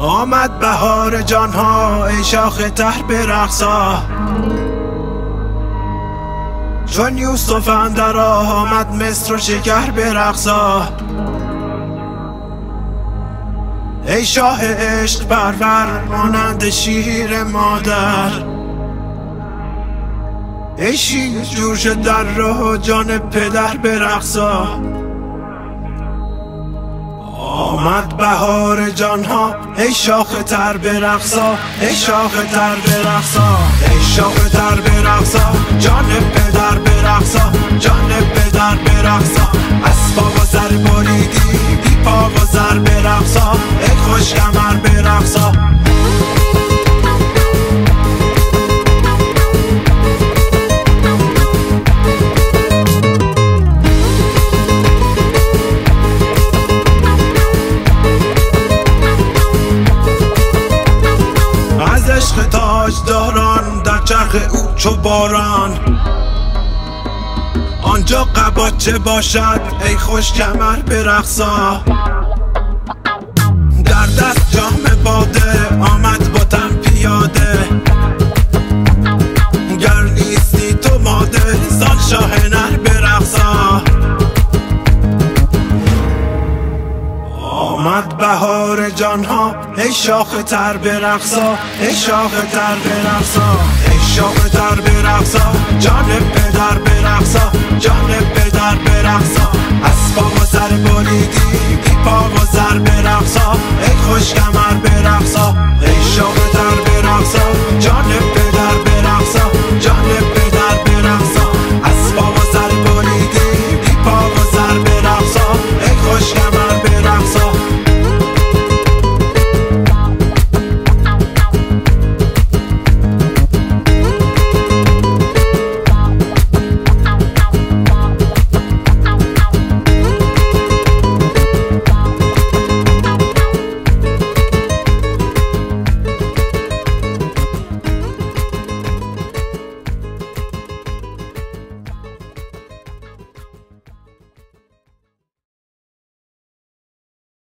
آمد بهار جانها ای شاخ تر برقصا چون یوسف اندر آمد مصر و شکر برقصا ای شاه عشق پرور مانند شیر مادر. ای شیر جوش در راه جان پدر برقصا آمد بهار جانها ای شاخ تر برقصا ای شاخ تر برقصا ای شاخ تر برقصا جان پدر برقصا جان پدر برقصا اسبا و سر بریدی بی و سر برقصا ای داران در چرخ او چو باران. آنجا قباچه باشد ای خوش کمر برقصا در دست جام باده آمد با تن پیاده. گر نیستی تو ماده زان شاه نر برقصا آمد بهار جان ها ای شاخ تر به رقصا ای شاخ تر به رقصا ای شاخ تر به رقصا جان پدر به رقصا جان پدر به رقصا. از پا و سر بریدی بی پا و سر به ای خوش کمر به ای شاخ تر به رقصا جان